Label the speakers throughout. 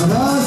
Speaker 1: Run.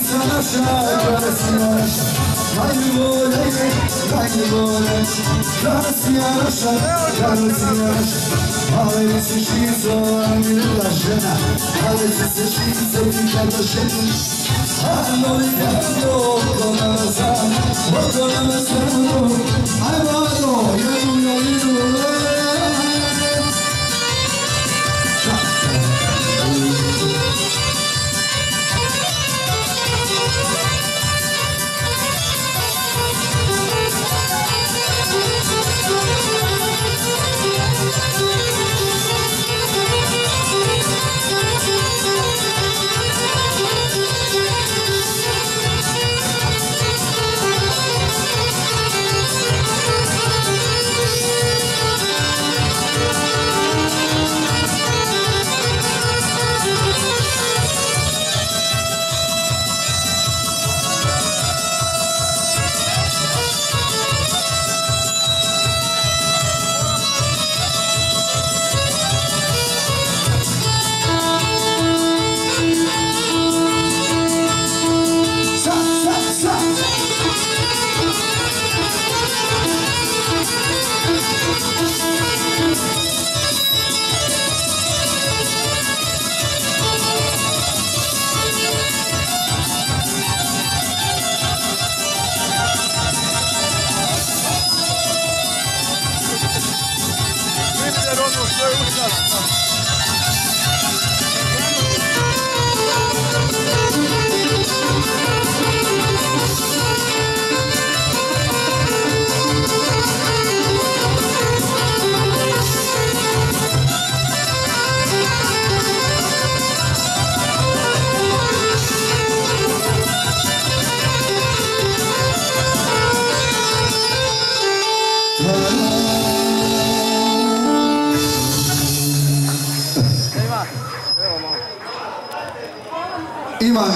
Speaker 1: Kraljica naša, krasija naša Najbolje, najbolje Krasija naša, krasija naša Ale si šico, mila žena Ale si se šice i kada žena Ano li kako, Immer